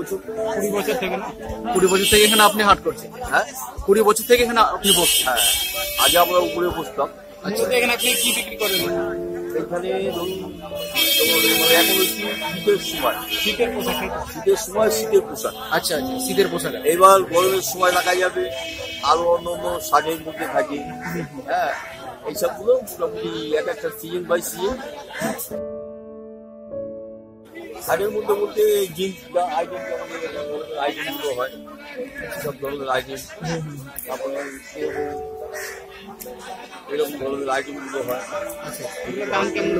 বছর থেকে না? কুড়ি বছর থেকে এখানে আপনি হাট করছেন। হ্যাঁ? কুড়ি বছর থেকে এখানে আপনি বসছেন। হ্যাঁ। আগে আমরা উপরে বসতাম আচ্ছা। এখানে আপনি কি বিক্রি করেন? এখানে শীতের সময়। শীতের পোশাক। শীতের সময় শীতের পোশাক। আচ্ছা আচ্ছা শীতের পোশাক। এবার গরমের সময় রাখা যাবে আরও অন্য অন্য সাজের মধ্যে থাকে। হ্যাঁ এইসবগুলো মোটামুটি এক একটা সিজন বাই সিজন শাড়ির মধ্যে বলতে জিন্স বা আইটেম আইটেমগুলো হয় সব ধরনের আইটেম তারপরে এরকম ধরনের আইটেমগুলো হয়। আচ্ছা এগুলোর দাম কেমন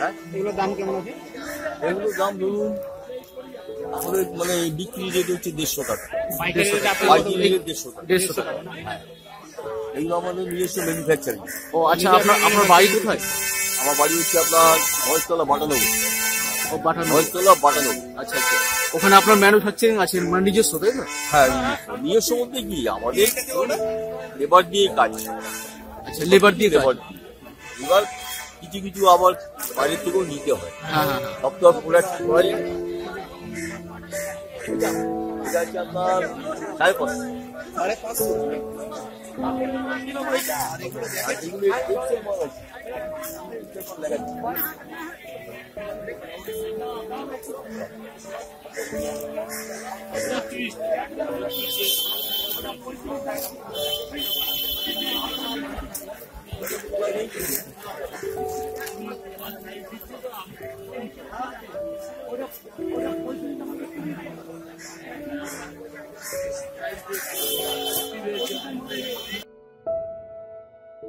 হ্যাঁ? এগুলোর দাম কেমন আছে এগুলোর দাম ধরুন আমাদের মানে বিক্রি রেট হচ্ছে দেড়শো টাকা। পাইকারি রেটে দেড়শো টাকা। দেড়শো টাকা। এগুলো আমাদের নিজস্ব ম্যানুফ্যাকচারিং ও আচ্ছা আপনার আপনার বাড়ি কোথায়? আমার বাড়ি হচ্ছে আপনার মহেশতলা বাটানগর। ও বাটানো মহেশতলা বাটানগর আচ্ছা আচ্ছা। ওখানে আপনার ম্যানুফ্যাকচারিং আছে মানে নিজস্ব তাই তো? হ্যাঁ নিজস্ব। বলতে কি? আমাদের লেবার দিয়ে কাজ। আচ্ছা লেবার দিয়ে লেবার। এবার কিছু কিছু আবার বাইরের থেকেও নিতে হয়। হ্যাঁ হ্যাঁ হ্যাঁ। সব তো প্রোডাক্ট করাই এটা এটা আপনার সাড়ে পাঁচশো। সাড়ে পাঁচশো? আর এগুলো এক্সেল মাল আছে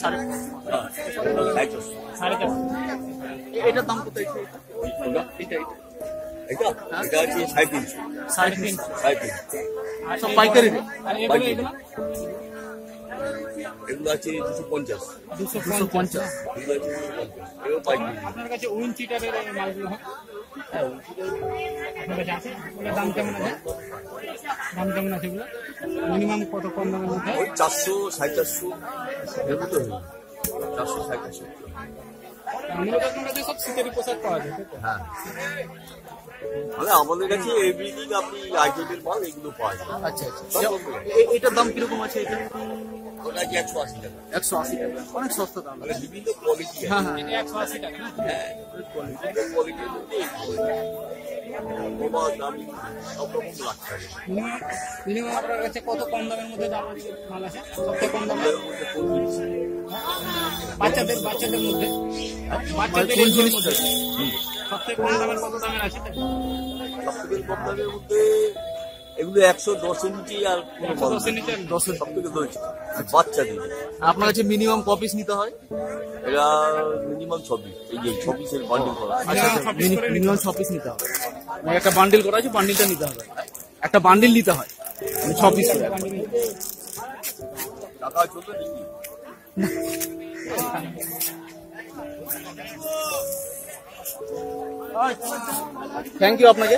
চারশো। এটার দাম কত এটা এটা। এটা? এটা হচ্ছে সাড়ে তিনশো। সাড়ে তিনশো। তিনশো। পাইকারি? এগুলো আছে দুশো পঞ্চাশ। দুশো পঞ্চাশ এগুলো আছে দুশো পঞ্চাশ। এগুলো পাইকারি আপনার কাছে উইন চিটারের মালগুলো হ্যাঁ? উঁচুটা আপনার কাছে আছে? ওগুলোর দাম কেমন আছে? দাম কেমন আছে এগুলো মিনিমাম কত কম দামের মধ্যে ওই চারশো সাড়ে চারশো। এর মতো চারশো সাড়ে চারশো। মূলত আপনার কাছে সব শীতেরই পোশাক পাওয়া যায় হ্যাঁ। মানে আমাদের কাছে এভরিথিং আপনি আইটেমের মাল এগুলো পাওয়া যায়। আচ্ছা আচ্ছা। এটার দাম কীরকম আছে এটা? ওটা কি একশো আশি টাকা। একশো আশি টাকা। অনেক সস্তা দাম। বিভিন্ন কোয়ালিটি হ্যাঁ হ্যাঁ। একশো আশি টাকা না? হ্যাঁ কোয়ালিটির মিনিমাম আপনার কাছে কত কম দামের মধ্যে দাম মাল আছে? কম দামের বাচ্চাদের বাচ্চাদের মধ্যে? বাচ্চাদের এগুলোর জিনিসটা? মধ্যে? সবথেকে কম দামের কত দামের আছে? সব কম দামের মধ্যে এগুলো একশো দশের নিচে আর একশো মাল দশের নেই। সব থেকে দশ বাচ্চাদের আপনার কাছে মিনিমাম কপিস নিতে হয়? এরা মিনিমাম ছবিশ এই যে বান্ডিল করা আচ্ছা Minimum ছ piece করে নিতে মিনিমাম হবে। মানে একটা বান্ডিল করা আছে বান্ডিলটা নিতে হবে। একটা বান্ডিল নিতে হয়। মানে ছ পিস করে। টাকা চলবে নাকি? থ্যাংক ইউ আপনাকে।